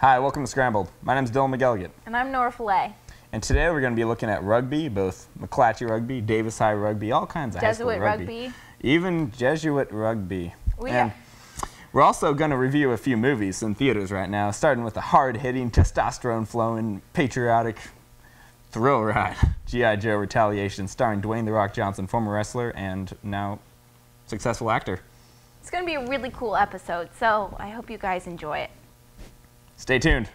Hi, welcome to Scrambled. My name is Dylan McElligott. And I'm Nora Fillet. And today we're going to be looking at rugby, both McClatchy rugby, Davis High rugby, all kinds of Jesuit high school rugby. rugby. Even Jesuit rugby. We and we're also going to review a few movies in theaters right now, starting with the hard-hitting, testosterone-flowing, patriotic thrill ride, G.I. Joe Retaliation, starring Dwayne The Rock Johnson, former wrestler and now successful actor. It's going to be a really cool episode, so I hope you guys enjoy it. Stay tuned.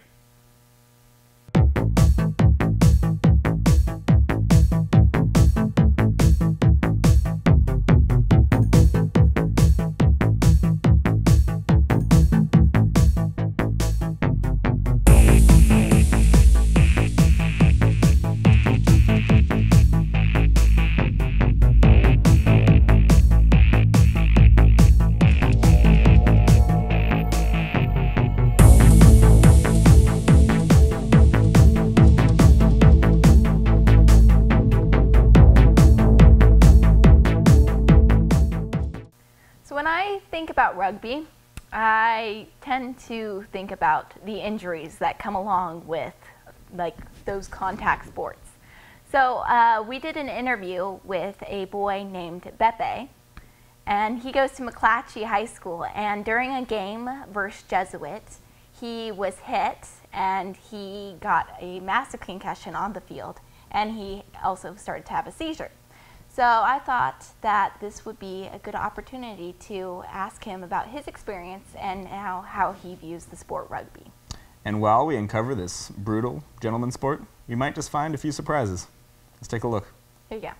Rugby, I tend to think about the injuries that come along with like those contact sports. So uh, we did an interview with a boy named Beppe, and he goes to McClatchy High School. And during a game versus Jesuit, he was hit and he got a massive concussion on the field, and he also started to have a seizure. So I thought that this would be a good opportunity to ask him about his experience and how, how he views the sport rugby. And while we uncover this brutal gentleman sport, we might just find a few surprises. Let's take a look. Here you go.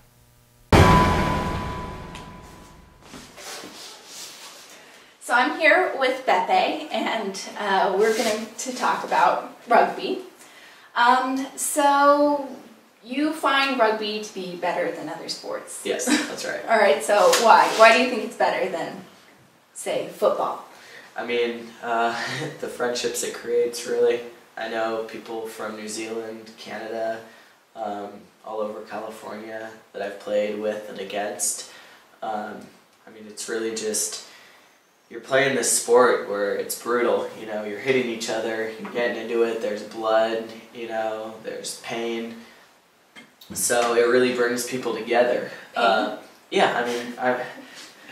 So I'm here with Beppe, and uh, we're going to talk about rugby. Um, so you find rugby to be better than other sports. Yes, that's right. All right. So why? Why do you think it's better than, say, football? I mean, uh, the friendships it creates, really. I know people from New Zealand, Canada, um, all over California that I've played with and against. Um, I mean, it's really just you're playing this sport where it's brutal. You know, you're hitting each other, you're getting into it. There's blood. You know, there's pain. So it really brings people together. Uh, yeah, I mean, I,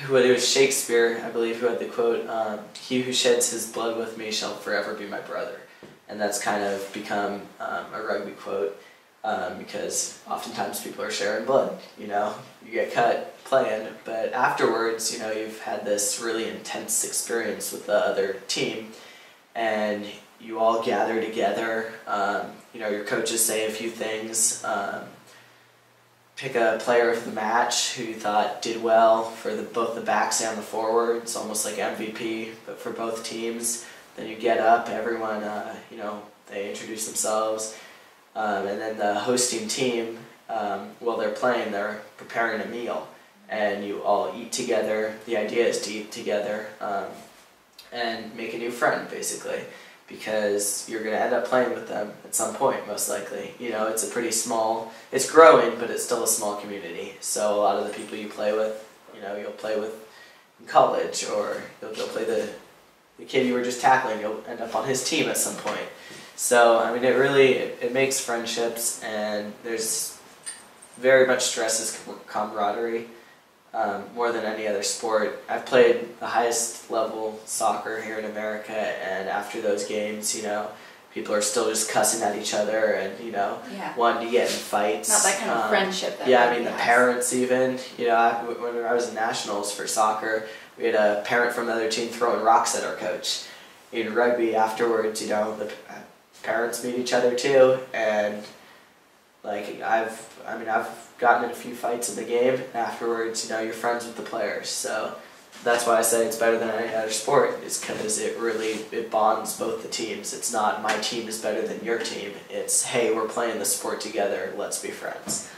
who it was Shakespeare, I believe, who had the quote, um, "He who sheds his blood with me shall forever be my brother," and that's kind of become um, a rugby quote um, because oftentimes people are sharing blood. You know, you get cut playing, but afterwards, you know, you've had this really intense experience with the other team, and you all gather together. Um, you know, your coaches say a few things. Pick a player of the match who you thought did well for the, both the backs and the forwards, almost like MVP, but for both teams. Then you get up, everyone, uh, you know, they introduce themselves, um, and then the hosting team, um, while they're playing, they're preparing a meal, and you all eat together. The idea is to eat together um, and make a new friend, basically because you're going to end up playing with them at some point, most likely. You know, it's a pretty small, it's growing, but it's still a small community. So a lot of the people you play with, you know, you'll play with in college, or you'll play the, the kid you were just tackling, you'll end up on his team at some point. So, I mean, it really, it, it makes friendships, and there's very much stresses camaraderie um, more than any other sport. I've played the highest level soccer here in America, and after those games, you know, people are still just cussing at each other and, you know, Yeah. wanting to get in fights. Not that kind of Um, friendship. That yeah, I mean, the has. parents even, you know, I, when I was in nationals for soccer, we had a parent from another team throwing rocks at our coach. In rugby, afterwards, you know, the uh, parents meet each other too, and like I've, I mean, I've gotten in a few fights in the game. And afterwards, you know, you're friends with the players. So that's why I say it's better than any other sport. Is because it really it bonds both the teams. It's not my team is better than your team. It's hey, we're playing the sport together. Let's be friends.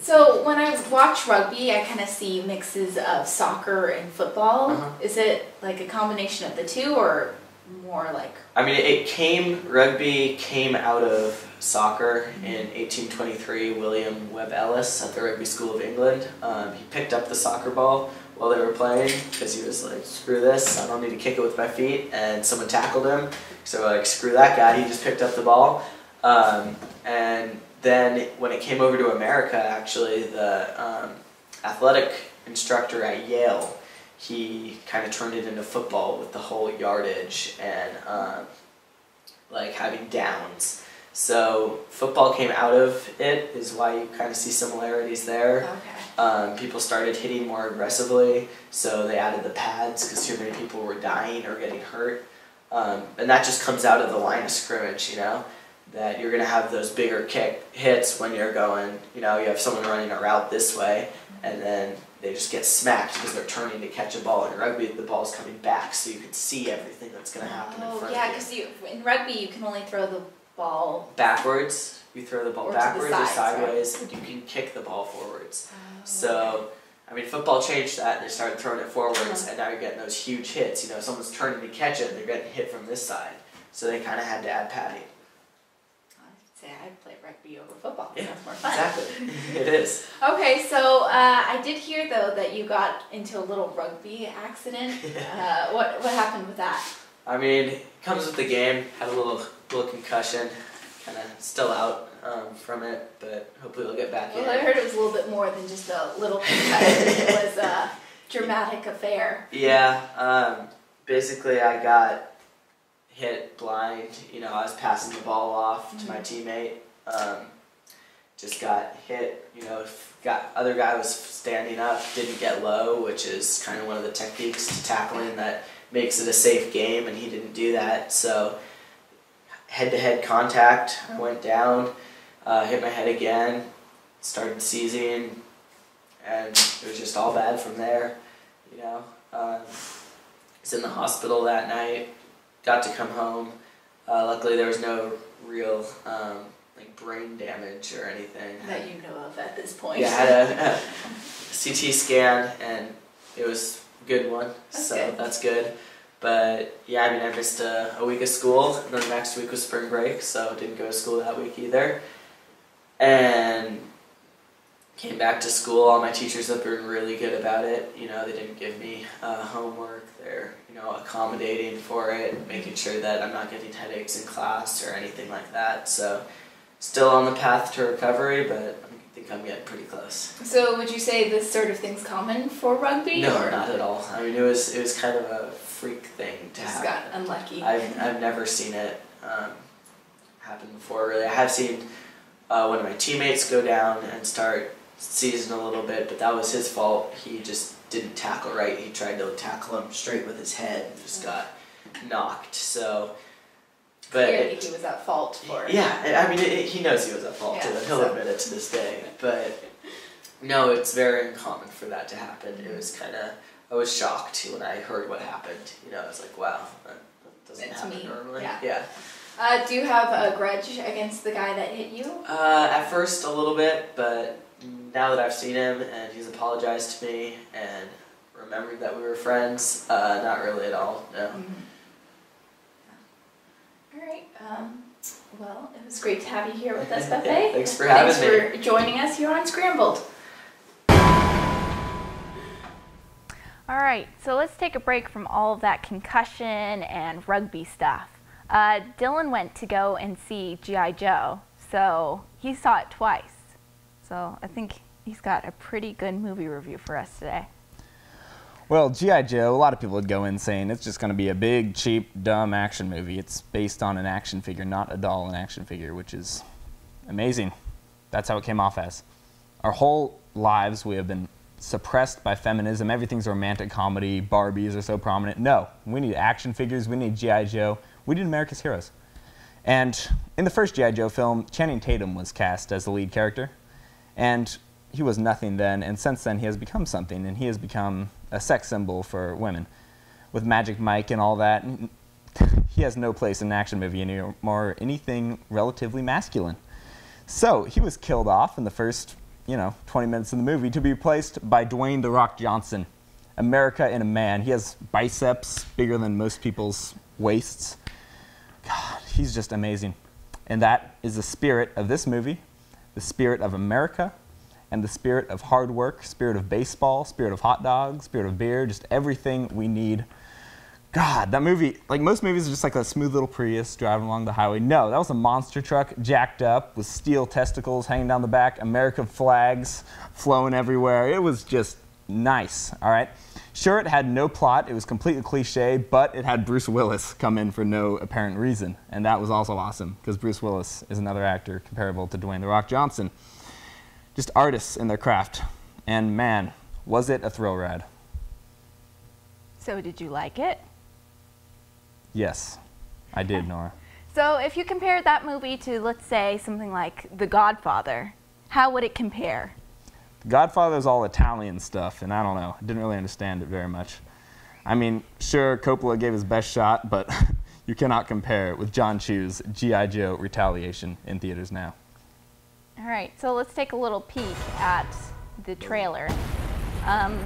So when I watch rugby, I kind of see mixes of soccer and football. Uh-huh. Is it like a combination of the two, or more like? I mean, it came rugby came out of soccer in 1823. William Webb Ellis at the Rugby School of England. Um, he picked up the soccer ball while they were playing because he was like, screw this, I don't need to kick it with my feet. And someone tackled him. So, like, screw that guy. He just picked up the ball. Um, and then when it came over to America, actually, the um, athletic instructor at Yale, he kind of turned it into football with the whole yardage and um, like having downs. So football came out of it, is why you kind of see similarities there. Okay. Um, people started hitting more aggressively, so they added the pads because too many people were dying or getting hurt. Um, and that just comes out of the line of scrimmage, you know, that you're going to have those bigger kick hits when you're going, you know, you have someone running a route this way, and then they just get smacked because they're turning to catch a ball. In rugby, the ball's coming back, so you can see everything that's going to happen in Oh, front yeah, of you. because you in rugby you can only throw the ball. Backwards, you throw the ball Or to the backwards or sides, right? sideways, and you can kick the ball forwards. So, I mean, football changed that. They started throwing it forwards, Uh-huh. and now you're getting those huge hits. You know, someone's turning to catch it, and they're getting hit from this side. So they kind of had to add padding. I'd say I'd play rugby over football. Yeah, Sounds more fun. Exactly. it is. Okay, so uh, I did hear though that you got into a little rugby accident. Uh, what what happened with that? I mean, it comes with the game. Had a little little concussion, kind of still out um, from it, but hopefully we'll get back Well, I heard it was a little bit more than just a little concussion. it was a dramatic affair. Yeah. Um, basically, I got hit blind. You know, I was passing the ball off to my teammate. Um, just got hit. You know, got other guy was standing up, didn't get low, which is kind of one of the techniques to tackling that makes it a safe game, and he didn't do that. So head-to-head contact, I went down, uh, hit my head again, started seizing, and it was just all bad from there. You know, um, was in the hospital that night. Got to come home. Uh, luckily, there was no real um, like brain damage or anything. That you know of at this point. Yeah, I had a, a CT scan and it was a good one, That's so good. that's good. But yeah, I mean, I missed a, a week of school, and then the next week was spring break, so didn't go to school that week either. And came back to school. All my teachers have been really good about it. You know, they didn't give me uh, homework. They're you know accommodating for it, making sure that I'm not getting headaches in class or anything like that. So still on the path to recovery, but I think I'm getting pretty close. So would you say this sort of thing's common for rugby? No, or not at all. I mean, it was it was kind of a freak thing to Just happen. got unlucky. I've I've never seen it um, happen before. Really, I have seen uh, one of my teammates go down and start seizing a little bit, but that was his fault. He just didn't tackle right. He tried to tackle him straight with his head, and just got knocked. So, but Clearly it- he was at fault for it. yeah, I mean, it, he knows he was at fault too, Yeah, and he'll so- admit it to this day. But no, it's very uncommon for that to happen. It was kind of, I was shocked when I heard what happened. You know, I was like, wow, that, that doesn't It's happen me, normally. yeah. Uh, do you have a grudge against the guy that hit you? Uh, at first, a little bit, but now that I've seen him and he's apologized to me and remembered that we were friends, uh, not really at all. No. All right. Um, well, it was great to have you here with us, Beppe. Thanks for having me. Thanks for joining us here on Scrambled. All right, so let's take a break from all of that concussion and rugby stuff. Uh, Dylan went to go and see G.I. Joe, so he saw it twice. So I think he's got a pretty good movie review for us today. Well, G.I. Joe, a lot of people would go in saying it's just going to be a big, cheap, dumb action movie. It's based on an action figure, not a doll, an action figure, which is amazing. That's how it came off as. Our whole lives, we have been suppressed by feminism. Everything's romantic comedy. Barbies are so prominent. No, we need action figures. We need G.I. Joe. We need America's heroes. And in the first G.I. Joe film, Channing Tatum was cast as the lead character. And he was nothing then, and since then he has become something, and he has become a sex symbol for women. With Magic Mike and all that, he has no place in an action movie anymore, or anything relatively masculine. So he was killed off in the first, you know, 20 minutes of the movie to be replaced by Dwayne The Rock Johnson. America in a man. He has biceps bigger than most people's waists. God, he's just amazing. And that is the spirit of this movie, the spirit of America, and the spirit of hard work, spirit of baseball, spirit of hot dogs, spirit of beer, just everything we need. God, that movie, like most movies, are just like a smooth little Prius driving along the highway. No, that was a monster truck jacked up with steel testicles hanging down the back, American flags flowing everywhere. It was just nice, all right? Sure, it had no plot, it was completely cliche, but it had Bruce Willis come in for no apparent reason. And that was also awesome, because Bruce Willis is another actor comparable to Dwayne The Rock Johnson. Just artists in their craft. And man, was it a thrill ride. So, did you like it? Yes, I did, Nora. So, if you compare that movie to, let's say, something like The Godfather, how would it compare? Godfather is all Italian stuff, and I don't know. I didn't really understand it very much. I mean, sure, Coppola gave his best shot, but you cannot compare it with Jon Chu's G.I. Joe Retaliation in theaters now. All right, so let's take a little peek at the trailer. Um,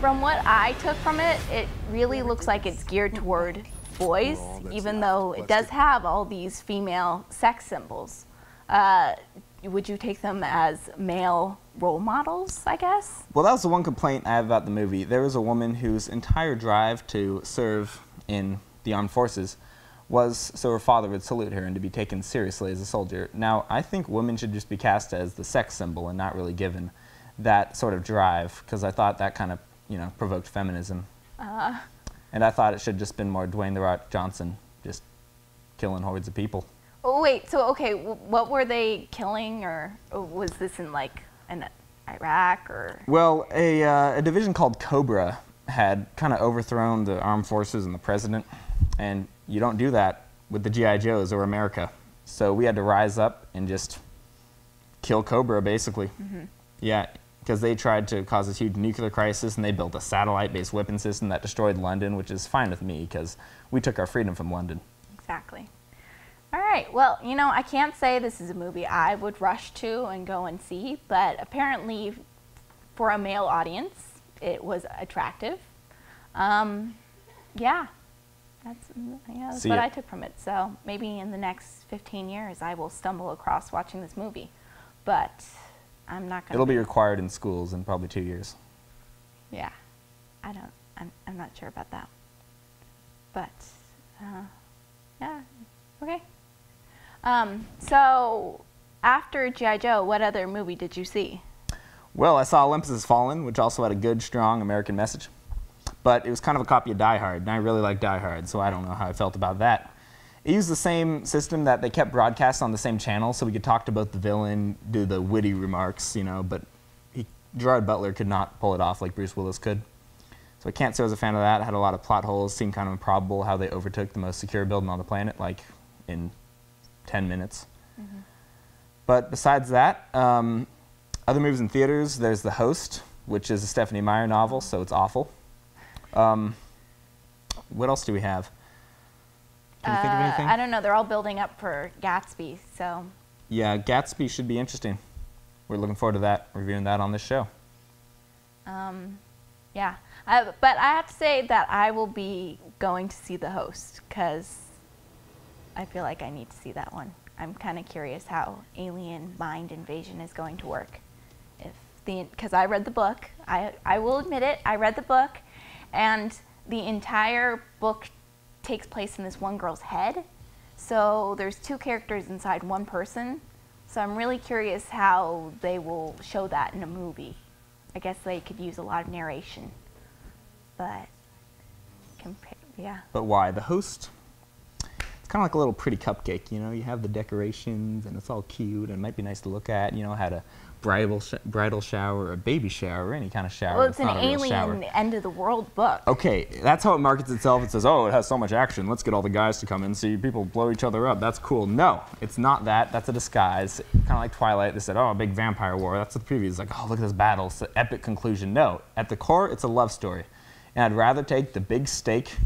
from what I took from it, it really looks like it's geared toward boys, even though it does have all these female sex symbols. Uh, would you take them as male role models, I guess? Well, that was the one complaint I have about the movie. There was a woman whose entire drive to serve in the armed forces was so her father would salute her and to be taken seriously as a soldier. Now, I think women should just be cast as the sex symbol and not really given that sort of drive because I thought that kind of, you know, provoked feminism. Uh, And I thought it should have just been more Dwayne The Rock Johnson just killing hordes of people. oh, wait, so, okay, w- what were they killing, or, or was this in, like, in Iraq, or? Well, a, uh, a division called Cobra had kind of overthrown the armed forces and the president, and you don't do that with the GI Joes or America. So we had to rise up and just kill Cobra, basically. Yeah, because they tried to cause this huge nuclear crisis, and they built a satellite-based weapon system that destroyed London, which is fine with me because we took our freedom from London. Exactly. All right. Well, you know, I can't say this is a movie I would rush to and go and see, but apparently, for a male audience, it was attractive. Um, yeah, that's yeah, that's See what ya. I took from it. So maybe in the next 15 years, I will stumble across watching this movie, but I'm not gonna. It'll be required in schools in probably two years. Yeah, I don't. I'm. I'm not sure about that. But, uh, yeah. Okay. Um. So after GI Joe, what other movie did you see? Well, I saw Olympus Has Fallen, which also had a good, strong American message. But it was kind of a copy of Die Hard, and I really like Die Hard, so I don't know how I felt about that. It used the same system that they kept broadcast on the same channel, so we could talk to both the villain, do the witty remarks, you know, but he, Gerard Butler could not pull it off like Bruce Willis could. So I can't say I was a fan of that. It had a lot of plot holes, seemed kind of improbable how they overtook the most secure building on the planet, like in 10 minutes. But besides that, um, other movies in theaters, there's The Host, which is a Stephenie Meyer novel, so it's awful. Um, what else do we have? Can you think of Uh, anything? I don't know. They're all building up for Gatsby, so Yeah, Gatsby should be interesting. We're looking forward to that, reviewing that on this show. um, yeah. I, but I have to say that I will be going to see the host because I feel like I need to see that one. I'm kind of curious how alien mind invasion is going to work. If the because I read the book, I I will admit it, I read the book, and the entire book takes place in this one girl's head. So there's two characters inside one person. So I'm really curious how they will show that in a movie. I guess they could use a lot of narration, but yeah. But why? The host, it's kind of like a little pretty cupcake, you know? You have the decorations, and it's all cute, and it might be nice to look at. You know, had a bridal, sh- bridal shower, a baby shower, or any kind of shower. Well, it's that's an not a real shower. alien end of the world book. Okay, that's how it markets itself. It says, oh, it has so much action. Let's get all the guys to come in, see people blow each other up. That's cool. No, it's not that. That's a disguise. Kind of like Twilight. They said, oh, a big vampire war. That's what the preview is like, oh, look at this battle. It's an epic conclusion. No, at the core, it's a love story. And I'd rather take the big steak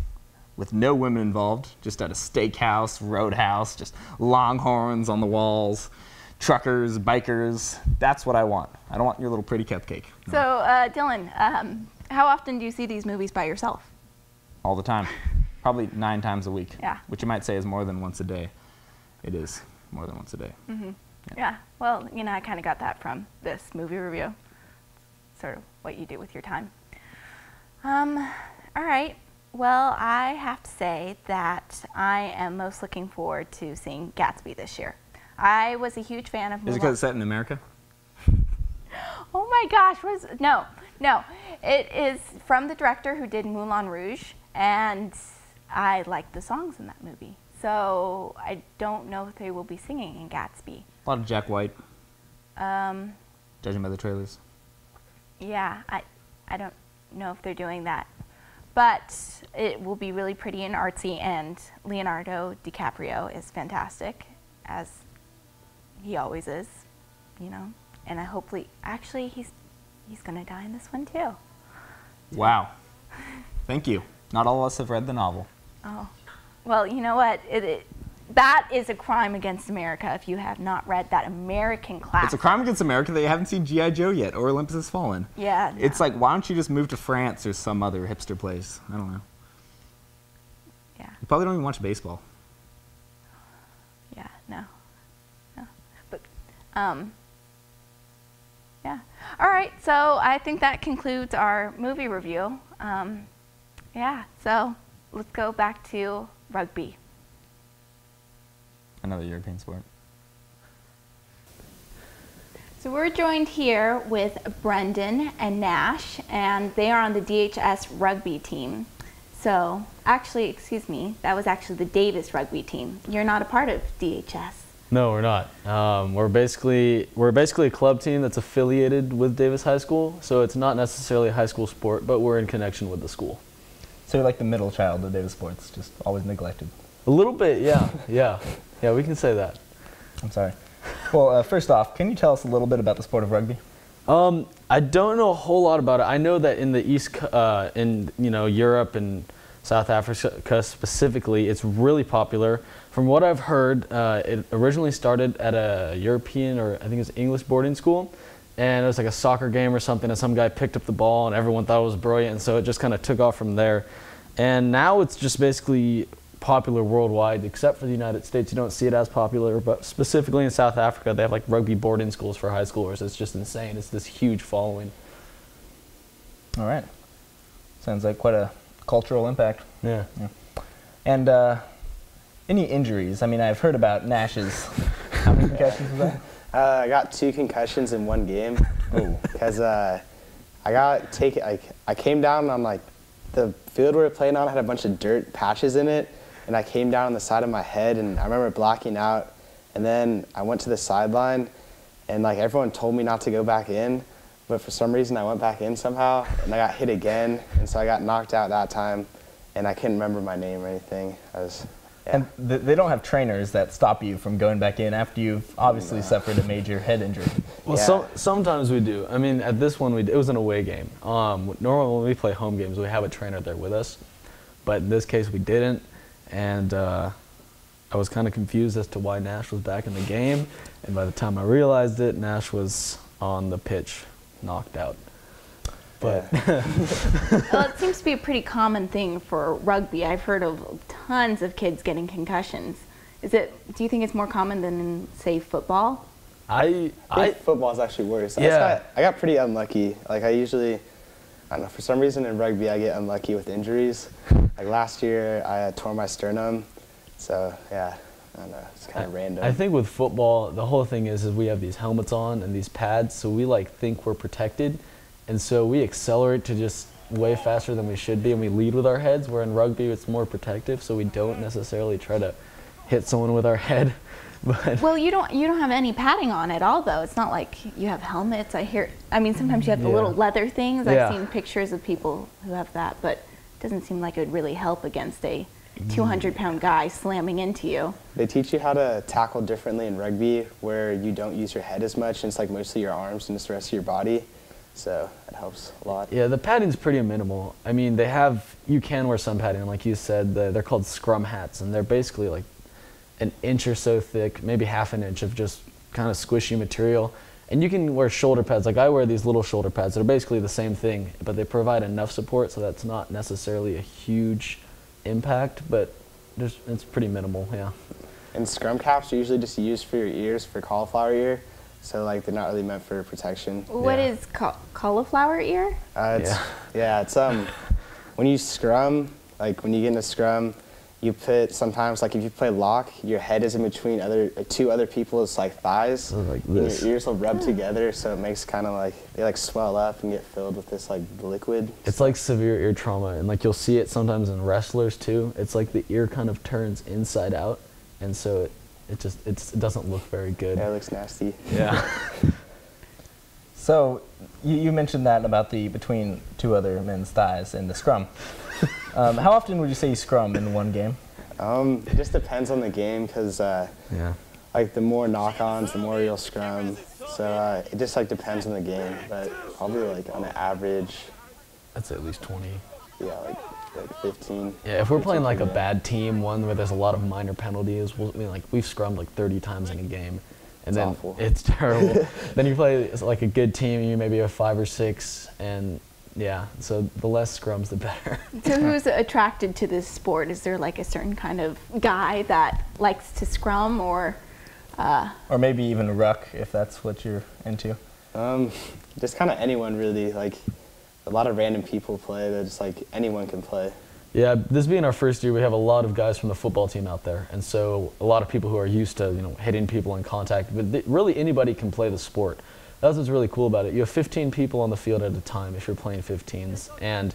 with no women involved, just at a steakhouse, roadhouse, just longhorns on the walls, truckers, bikers. That's what I want. I don't want your little pretty cupcake. No, So, uh, Dylan, um, how often do you see these movies by yourself? all the time. Probably nine times a week. Yeah. Which you might say is more than once a day. It is more than once a day. Mm-hmm. Yeah. Well, you know, I kind of got that from this movie review. Sort of what you do with your time. Um, all right. Well, I have to say that I am most looking forward to seeing Gatsby this year. I was a huge fan of Is it because it's set in America? Oh my gosh, what is no, no. It is from the director who did Moulin Rouge, and I like the songs in that movie. So I don't know if they will be singing in Gatsby. A lot of Jack White, Um, judging by the trailers. yeah, I, I don't know if they're doing that. But it will be really pretty and artsy, and Leonardo DiCaprio is fantastic, as he always is, you know. And I hopefully, actually, he's he's gonna die in this one too. Wow. Thank you. Not all of us have read the novel. Oh, well, you know what? It, it, that is a crime against America if you have not read that American classic. It's a crime against America that you haven't seen G.I. Joe yet or Olympus Has Fallen. Yeah. no. It's like, why don't you just move to France or some other hipster place? I don't know. Yeah. You probably don't even watch baseball. Yeah, no. No. But um yeah. All right, so I think that concludes our movie review. Um, yeah, so let's go back to rugby. Another European sport. So we're joined here with Brendan and Nash, and they are on the DHS rugby team. So, actually, excuse me, that was actually the Davis rugby team. You're not a part of DHS. No, we're not. Um, we're basically we're basically a club team that's affiliated with Davis High School, so it's not necessarily a high school sport, but we're in connection with the school. So you're like the middle child of Davis sports, just always neglected. A little bit, yeah, yeah, yeah. We can say that. I'm sorry. Well, uh, first off, can you tell us a little bit about the sport of rugby? Um, I don't know a whole lot about it. I know that in the East, uh, in you know Europe and South Africa specifically, it's really popular. From what I've heard, uh, it originally started at a European or I think it was English boarding school, and it was like a soccer game or something. And some guy picked up the ball, and everyone thought it was brilliant, and so it just kind of took off from there. And now it's just basically popular worldwide, except for the United States. You don't see it as popular, but specifically in South Africa, they have like rugby boarding schools for high schoolers. It's just insane. It's this huge following. All right. Sounds like quite a cultural impact. Yeah. And uh, any injuries? I mean, I've heard about Nash's. How many concussions was that? Uh, I got two concussions in one game. Because uh, I got taken. Like I came down on like the field we were playing on had a bunch of dirt patches in it, and I came down on the side of my head, and I remember blacking out. And then I went to the sideline, and like everyone told me not to go back in, but for some reason I went back in somehow, and I got hit again, and so I got knocked out that time, and I couldn't remember my name or anything. I was. Yeah. And th- they don't have trainers that stop you from going back in after you've obviously suffered a major head injury. Well, Yeah. some, sometimes we do. I mean, at this one, we, it was an away game. Um, normally, when we play home games, we have a trainer there with us. But in this case, we didn't. And uh, I was kind of confused as to why Nash was back in the game. And by the time I realized it, Nash was on the pitch, knocked out. But well, it seems to be a pretty common thing for rugby. I've heard of tons of kids getting concussions. Is it? Do you think it's more common than in, say, football? I, I I, think football's actually worse. I Yeah. got, I got pretty unlucky. Like I usually, I don't know, for some reason in rugby I get unlucky with injuries. Like last year I tore my sternum, so yeah, I don't know, it's kind of random. I think with football, the whole thing is, is we have these helmets on and these pads, so we like think we're protected, and so we accelerate to just way faster than we should be, and we lead with our heads. Where in rugby, it's more protective, so we don't mm-hmm. necessarily try to hit someone with our head. But Well, you don't. You don't have any padding on at all, though. It's not like you have helmets. I hear. I mean, sometimes you have the Yeah. little leather things. Yeah. I've seen pictures of people who have that, but it doesn't seem like it would really help against a 200-pound guy slamming into you. they teach you how to tackle differently in rugby, where you don't use your head as much, and it's like mostly your arms and just the rest of your body. So it helps a lot. yeah, the padding's pretty minimal. I mean, they have you can wear some padding, like you said. The, they're called scrum hats, and they're basically like an inch or so thick, maybe half an inch of just kind of squishy material. And you can wear shoulder pads. Like I wear these little shoulder pads that are basically the same thing, but they provide enough support so that's not necessarily a huge impact, but there's, it's pretty minimal, yeah. And scrum caps are usually just used for your ears for cauliflower ear, so like they're not really meant for protection. What Yeah. is ca- cauliflower ear? Uh, it's, Yeah. yeah. it's um, when you scrum, like when you get in a scrum, you put sometimes like if you play lock, your head is in between other uh, two other people's like thighs. So like and this. Your ears will rub together, so it makes kind of like they like swell up and get filled with this like liquid. It's like severe ear trauma, and like you'll see it sometimes in wrestlers too. It's like the ear kind of turns inside out, and so it, it just it's, it doesn't look very good. Yeah, it looks nasty. Yeah. So you, you mentioned that about the between two other men's thighs in the scrum. Um, how often would you say you scrum in one game? Um, it just depends on the game, cause uh, yeah. like the more knock-ons, the more you'll scrum. So uh, it just like depends on the game, but probably like on an average, That's at least 20. yeah, like like 15. Yeah, if we're playing like a bad team, one where there's a lot of minor penalties, we'll, I mean, like we've scrummed like 30 times in a game, and It's then awful. it's terrible. then you play like a good team, you maybe have five or six, and yeah, so the less scrums, the better. So who's attracted to this sport? Is there like a certain kind of guy that likes to scrum or uh, Or maybe even a ruck, if that's what you're into. Um, just kind of anyone really. Like a lot of random people play. They're just like anyone can play. Yeah, this being our first year, we have a lot of guys from the football team out there, and so a lot of people who are used to you know hitting people in contact. But th- really, anybody can play the sport. That's what's really cool about it. You have 15 people on the field at a time if you're playing 15s, and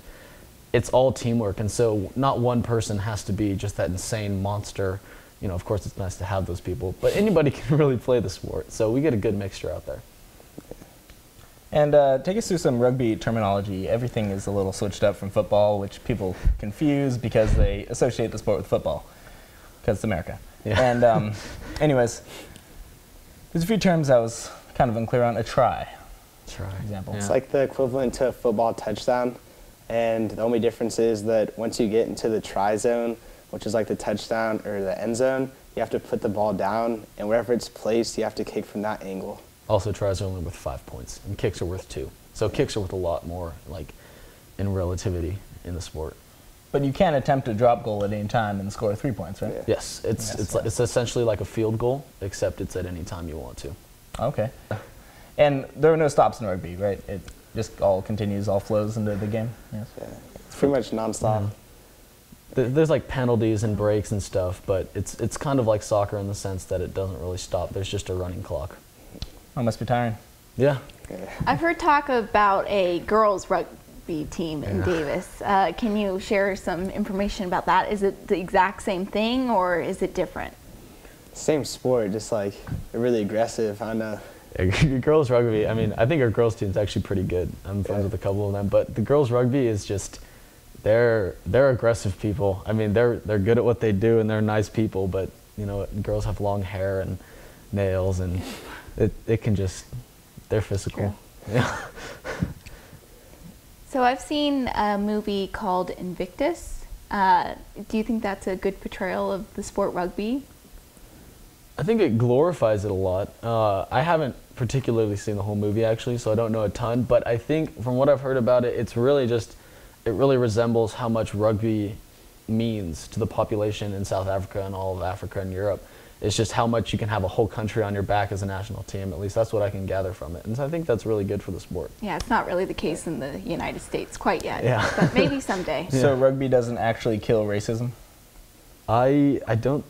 it's all teamwork. And so not one person has to be just that insane monster. You know, of course, it's nice to have those people, but anybody can really play the sport. So we get a good mixture out there. And uh, take us through some rugby terminology. Everything is a little switched up from football, which people confuse because they associate the sport with football, because it's America. Yeah. And um, anyways, there's a few terms I was kind of unclear on. A try, Try. example. It's like the equivalent to a football touchdown, and the only difference is that once you get into the try zone, which is like the touchdown or the end zone, you have to put the ball down, and wherever it's placed, you have to kick from that angle. Also, tries are only worth five points, and kicks are worth two. So kicks are worth a lot more, like in relativity in the sport. But you can't attempt a drop goal at any time and score three points, right? Yeah. Yes, it's Yes, it's yeah. like, it's essentially like a field goal, except it's at any time you want to. Okay. And there are no stops in rugby, right? It just all continues, all flows into the game. Yes. Yeah. It's pretty much nonstop. Th- There's like penalties and breaks and stuff, but it's it's kind of like soccer in the sense that it doesn't really stop. There's just a running clock. I must be tiring. Yeah. I've heard talk about a girls rugby team in Yeah. Davis. Uh, can you share some information about that? Is it the exact same thing or is it different? Same sport, just like really aggressive. I know. Yeah, girls rugby. I mean, I think our girls team's actually pretty good. I'm friends Yeah. with a couple of them, but the girls rugby is just they're they're aggressive people. I mean, they're they're good at what they do and they're nice people, but you know, girls have long hair and nails and it it can just they're physical. Yeah. So I've seen a movie called Invictus. Uh, do you think that's a good portrayal of the sport rugby? I think it glorifies it a lot. Uh, I haven't particularly seen the whole movie actually, so I don't know a ton. But I think from what I've heard about it, it's really just it really resembles how much rugby means to the population in South Africa and all of Africa and Europe. It's just how much you can have a whole country on your back as a national team. At least that's what I can gather from it, and so I think that's really good for the sport. Yeah, it's not really the case in the United States quite yet. Yeah. But maybe someday. So rugby doesn't actually kill racism? I I don't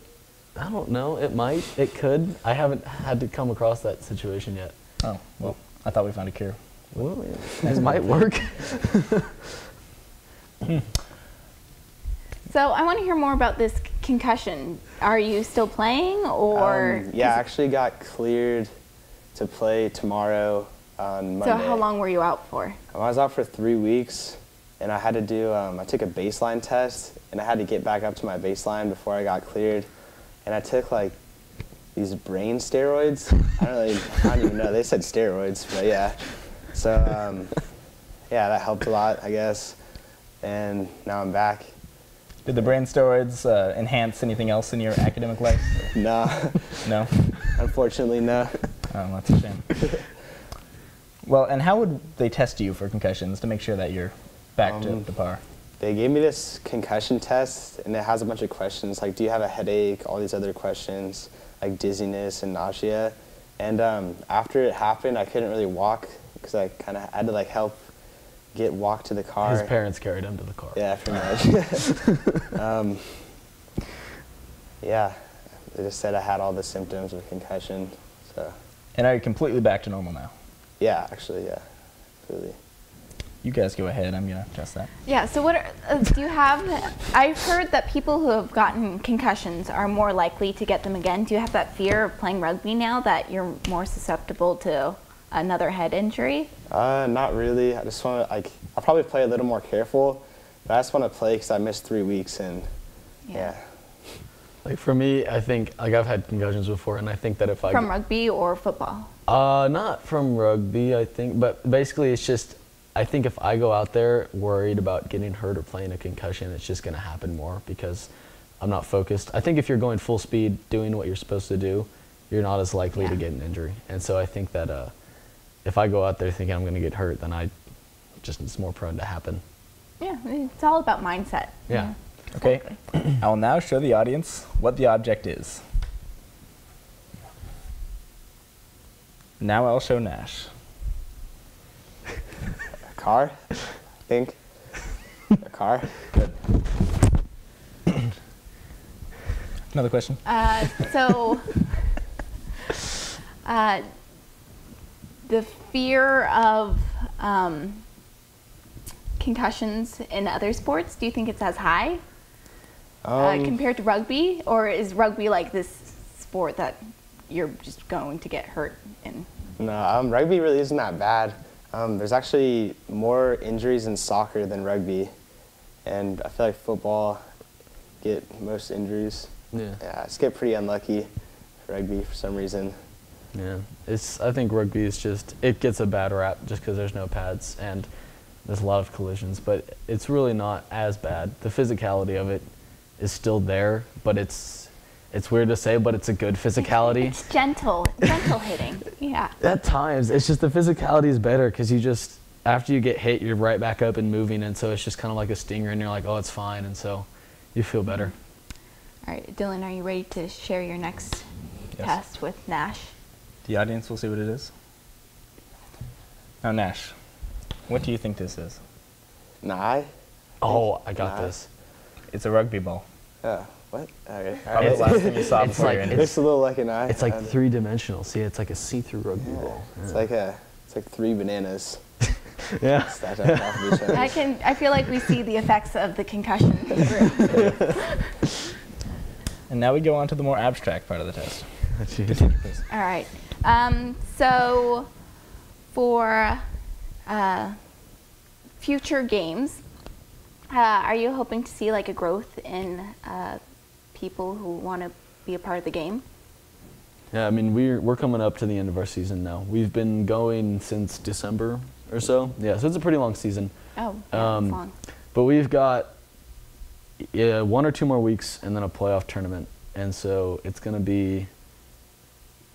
I don't know. It might. It could. I haven't had to come across that situation yet. Oh, well, I thought we found a cure. Well, yeah, it might work. So I want to hear more about this concussion. Are you still playing or? Um, yeah, I actually got cleared to play tomorrow on Monday. So how long were you out for? I was out for three weeks, and I had to do. Um, I took a baseline test, and I had to get back up to my baseline before I got cleared. And I took like these brain steroids. I don't really, I don't even know. They said steroids, but yeah. So um, yeah, that helped a lot, I guess. And now I'm back. Did the brain steroids uh, enhance anything else in your academic life? No, No? unfortunately, no. Oh, that's a shame. well, and how would they test you for concussions to make sure that you're back to Um, the par? They gave me this concussion test, and it has a bunch of questions like, do you have a headache? All these other questions, like dizziness and nausea. And um, after it happened, I couldn't really walk because I kind of had to like help get walk to the car. His parents carried him to the car. Yeah, pretty much. um, yeah, they just said I had all the symptoms of concussion. So, And are you completely back to normal now? yeah, actually, yeah, completely. You guys go ahead. I'm gonna address that. Yeah. So what are, uh, do you have? I've heard that people who have gotten concussions are more likely to get them again. Do you have that fear of playing rugby now that you're more susceptible to another head injury? Uh, not really. I just want to like. I'll probably play a little more careful, but I just want to play because I missed three weeks and yeah. Like for me, I think like I've had concussions before, and I think that if I From rugby or football? Uh, not from rugby, I think, but basically it's just I think if I go out there worried about getting hurt or playing a concussion, it's just going to happen more because I'm not focused. I think if you're going full speed, doing what you're supposed to do, you're not as likely to get an injury. And so I think that uh, if I go out there thinking I'm going to get hurt, then I just it's more prone to happen. Yeah. It's all about mindset. Yeah. Okay. I will now show the audience what the object is. Now I'll show Nash. A car, I think. a car. Another question. Uh, so, uh, the fear of um, concussions in other sports, do you think it's as high uh, Um, compared to rugby? Or is rugby like this sport that you're just going to get hurt in? No, um, rugby really isn't that bad. Um, there's actually more injuries in soccer than rugby, and I feel like football get most injuries. Yeah. Yeah, I just get pretty unlucky. for Rugby for some reason. Yeah, it's. I think rugby is just it gets a bad rap just because there's no pads and there's a lot of collisions, but it's really not as bad. The physicality of it is still there, but it's it's weird to say, but it's a good physicality. It's gentle, gentle hitting. Yeah. At times, it's just the physicality is better because you just after you get hit, you're right back up and moving, and so it's just kind of like a stinger, and you're like, oh, it's fine, and so you feel better. All right, Dylan, are you ready to share your next Yes. test with Nash? The audience will see what it is. Now, Nash, what do you think this is? Nah, I. Oh, I got Nah. this. It's a rugby ball. Uh, what? Okay. Probably the last thing you saw it's before like- you it's- ended. Looks a little like an eye. It's like three dimensional. See, it's like a see-through rugby yeah, ball. It's like a. It's like three bananas yeah. stacked on top of each other. I can. I feel like we see the effects of the concussion. And now we go on to the more abstract part of the test. Jeez. All right. Um, so, for uh, future games, uh, are you hoping to see like a growth in uh, people who want to be a part of the game? Yeah, I mean we're we're coming up to the end of our season now. We've been going since December or so. Yeah, so it's a pretty long season. Oh, yeah, Um, that's long. But we've got yeah, one or two more weeks and then a playoff tournament. And so it's going to be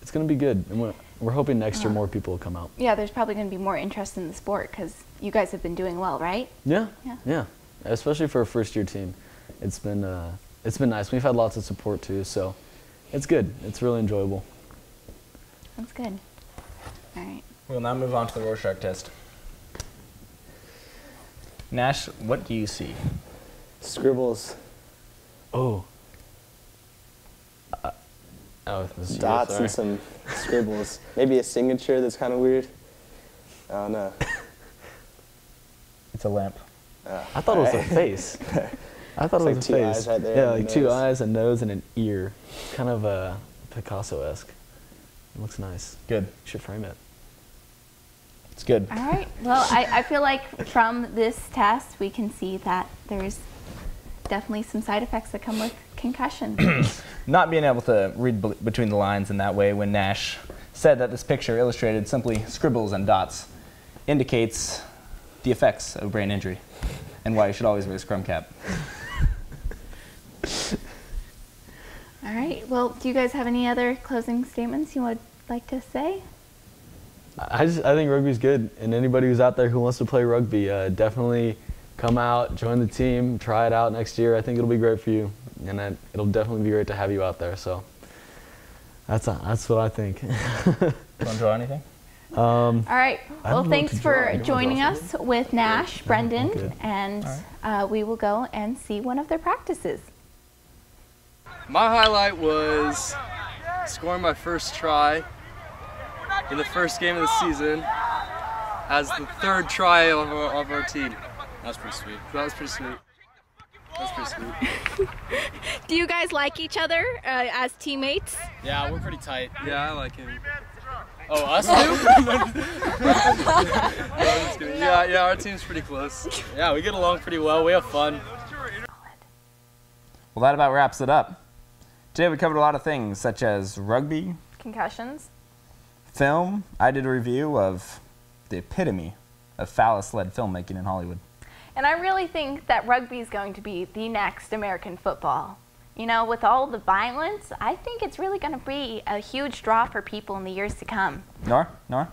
it's going to be good. And we're, we're hoping next year Ah. more people will come out. Yeah, there's probably going to be more interest in the sport because you guys have been doing well, right? Yeah. Yeah. Yeah. Especially for a first year team. It's been uh, it's been nice. We've had lots of support too, so it's good. It's really enjoyable. That's good. All right. We'll now move on to the Rorschach test. Nash, what do you see? Scribbles, Oh. Uh, oh, this you, dots, and some scribbles. Maybe a signature that's kind of weird. I don't know. It's a lamp. Uh, I thought it was a face. I thought It's it like was two a face. eyes right there Yeah, like two nose. eyes, a nose, and an ear. Kind of uh, Picasso-esque. It looks nice. Good. You should frame it. It's good. All right. Well, I, I feel like from this test, we can see that there's definitely some side effects that come with concussion. Not being able to read b- between the lines in that way when Nash said that this picture illustrated simply scribbles and dots indicates the effects of brain injury and why you should always wear a scrum cap. All right. Well, do you guys have any other closing statements you would like to say? I I just I think rugby's good, and anybody who's out there who wants to play rugby, uh, definitely come out, join the team, try it out next year. I think it'll be great for you, and then it'll definitely be great to have you out there. So that's that's what I think. Want to draw anything? um, All right. Well, don't know what thanks for joining us with Nash, Brendan, Okay. and uh, we will go and see one of their practices. My highlight was scoring my first try in the first game of the season as the third try of our, of our team. That was pretty sweet. That was pretty sweet. That was pretty sweet. Do you guys like each other uh, as teammates? Yeah, we're pretty tight. Yeah, I like him. Oh, us too? No, I'm just kidding. Yeah, yeah, our team's pretty close. Yeah, we get along pretty well. We have fun. Well, that about wraps it up. Today we covered a lot of things such as rugby, Concussions. film. I did a review of the epitome of phallus-led filmmaking in Hollywood. And I really think that rugby is going to be the next American football. You know, with all the violence, I think it's really going to be a huge draw for people in the years to come. Nora, Nora,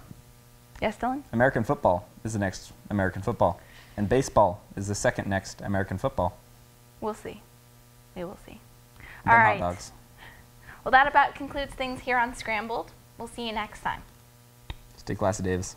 Yes, Dylan? American football is the next American football, and baseball is the second next American football. We'll see. We will see. All right. hot dogs. Well, that about concludes things here on Scrambled. We'll see you next time. Stay classy, Davis.